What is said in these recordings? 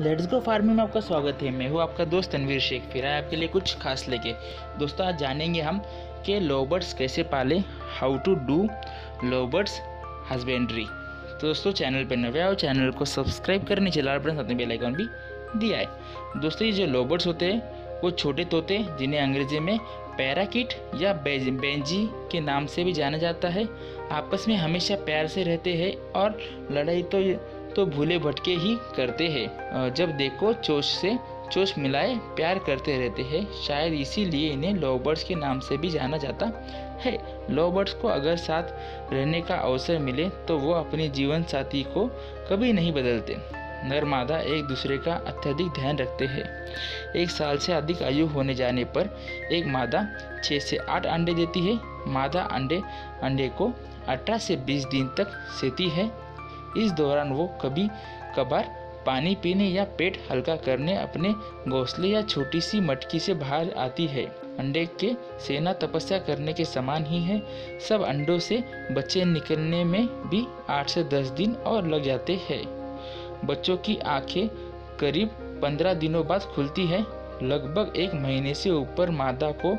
Let's go farming में आपका स्वागत है। मैं हूँ आपका दोस्त तनवीर शेख। फिर आए आपके लिए कुछ खास लेके। दोस्तों, आज जानेंगे हम कि लोबर्ड्स कैसे पाले how to do lovebirds husbandry तो दोस्तों चैनल पर नवे आओ चैनल को सब्सक्राइब करने चला अपने साथ में बेल आइकन भी दिया है। दोस्तों, ये जो लोबर्ड्स होते हैं, वो छोटे तोते, जिन्हें अंग्रेज़ी में पैराकिट या बेंजी के नाम से भी जाना जाता है। आपस में हमेशा प्यार से रहते हैं और लड़ाई तो तो भूले भटके ही करते हैं। जब देखो चोच से चोच मिलाए, प्यार करते रहते हैं। शायद इसीलिए इन्हें लोबर्ड्स के नाम से भी जाना जाता है। लोबर्ड्स को अगर साथ रहने का अवसर मिले तो वो अपने जीवन साथी को कभी नहीं बदलते। नर मादा एक दूसरे का अत्यधिक ध्यान रखते हैं। एक साल से अधिक आयु होने जाने पर एक मादा छः से आठ अंडे देती है। मादा अंडे अंडे को अठारह से बीस दिन तक सेती है। इस दौरान वो कभी कभार पानी पीने या पेट हल्का करने अपने घोंसले या छोटी सी मटकी से बाहर आती है। अंडे के सेना तपस्या करने के समान ही है। सब अंडों से बच्चे निकलने में भी आठ से दस दिन और लग जाते हैं। बच्चों की आँखें करीब पंद्रह दिनों बाद खुलती है। लगभग एक महीने से ऊपर मादा को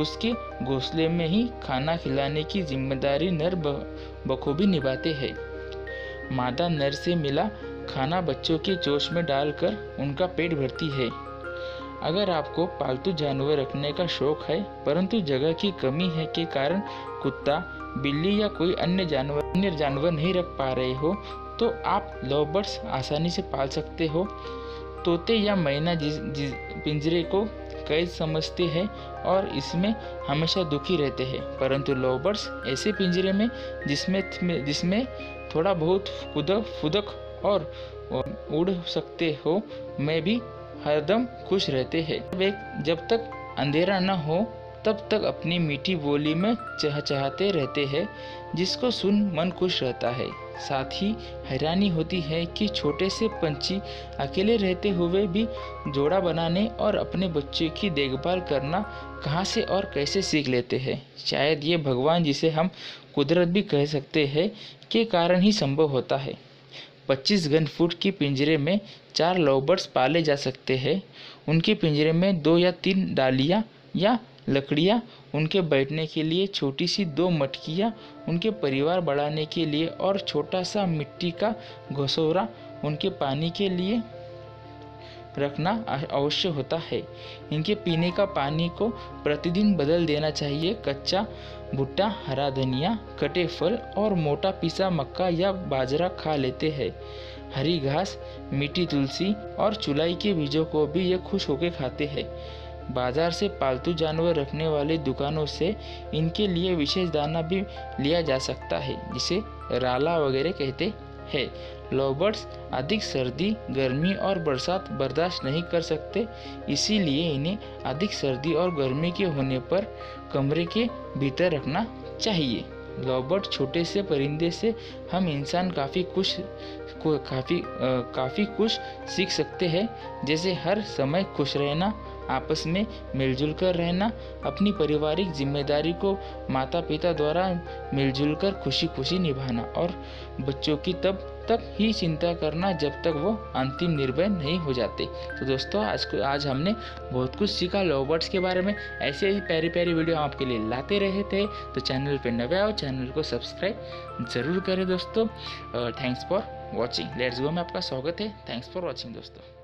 उसके घोंसले में ही खाना खिलाने की ज़िम्मेदारी नर बखूबी निभाते हैं। मादा नर से मिला खाना बच्चों के जोश में डालकर उनका पेट भरती है। अगर आपको पालतू जानवर रखने का शौक है परंतु जगह की कमी है के कारण कुत्ता बिल्ली या कोई अन्य जानवर अन्य जानवर नहीं रख पा रहे हो तो आप लवबर्ड्स आसानी से पाल सकते हो। तोते या मैना जिस, जिस पिंजरे को कैद समझते हैं और इसमें हमेशा दुखी रहते हैं परंतु लवबर्ड्स ऐसे पिंजरे में जिसमें जिसमें थोड़ा बहुत खुदक फुदक और उड़ सकते हो। मैं भी हरदम खुश रहते हैं। जब तक अंधेरा न हो तब तक अपनी मीठी बोली में चहचहाते रहते हैं, जिसको सुन मन खुश रहता है। साथ ही हैरानी होती है कि छोटे से पंछी अकेले रहते हुए भी जोड़ा बनाने और अपने बच्चे की देखभाल करना कहाँ से और कैसे सीख लेते हैं? शायद ये भगवान जिसे हम कुदरत भी कह सकते हैं के कारण ही संभव होता है। 25 घन फुट की पिंजरे में चार लवबर्ड्स पाले जा सकते हैं। उनके पिंजरे में दो या तीन डालियाँ या लकड़ियाँ, उनके बैठने के लिए छोटी सी दो मटकियाँ, उनके परिवार बढ़ाने के लिए और छोटा सा मिट्टी का घसोरा उनके पानी के लिए रखना अवश्य होता है। इनके पीने का पानी को प्रतिदिन बदल देना चाहिए। कच्चा भुट्टा, हरा धनिया, कटे फल और मोटा पिसा मक्का या बाजरा खा लेते हैं। हरी घास, मीठी तुलसी और चुलाई के बीजों को भी ये खुश होकर खाते हैं। बाज़ार से पालतू जानवर रखने वाले दुकानों से इनके लिए विशेष दाना भी लिया जा सकता है, जिसे राला वगैरह कहते हैं। लोबर्ड्स अधिक सर्दी, गर्मी और बरसात बर्दाश्त नहीं कर सकते, इसीलिए इन्हें अधिक सर्दी और गर्मी के होने पर कमरे के भीतर रखना चाहिए। लवबर्ड छोटे से परिंदे से हम इंसान काफ़ी कुछ काफ़ी काफ़ी कुछ सीख सकते हैं। जैसे हर समय खुश रहना, आपस में मिलजुल कर रहना, अपनी पारिवारिक ज़िम्मेदारी को माता पिता द्वारा मिलजुल कर खुशी खुशी निभाना और बच्चों की तब तक ही चिंता करना जब तक वो अंतिम निर्भय नहीं हो जाते। तो दोस्तों, आज को आज हमने बहुत कुछ सीखा लवबर्ड्स के बारे में। ऐसे ही प्यारी प्यारी वीडियो आपके लिए लाते रहे थे। तो चैनल पर नवे आओ, चैनल को सब्सक्राइब ज़रूर करें दोस्तों। Thanks for watching let's go में आपका स्वागत है। थैंक्स फॉर वॉचिंग दोस्तों।